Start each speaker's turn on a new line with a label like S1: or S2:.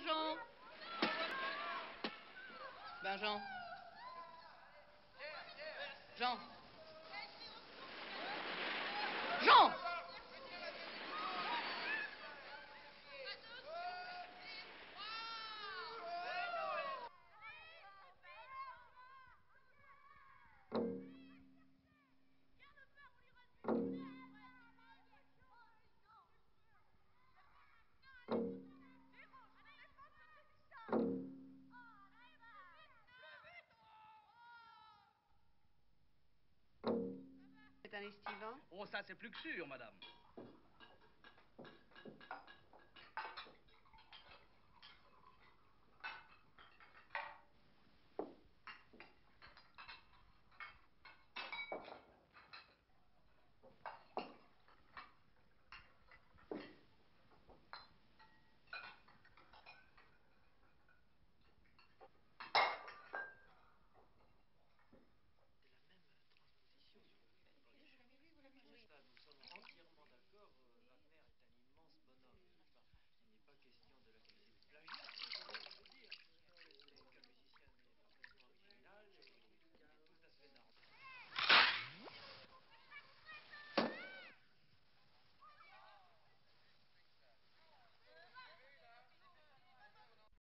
S1: Benjan. Benjan. Jean. Estivant
S2: Oh, ça, c'est plus que sûr, madame.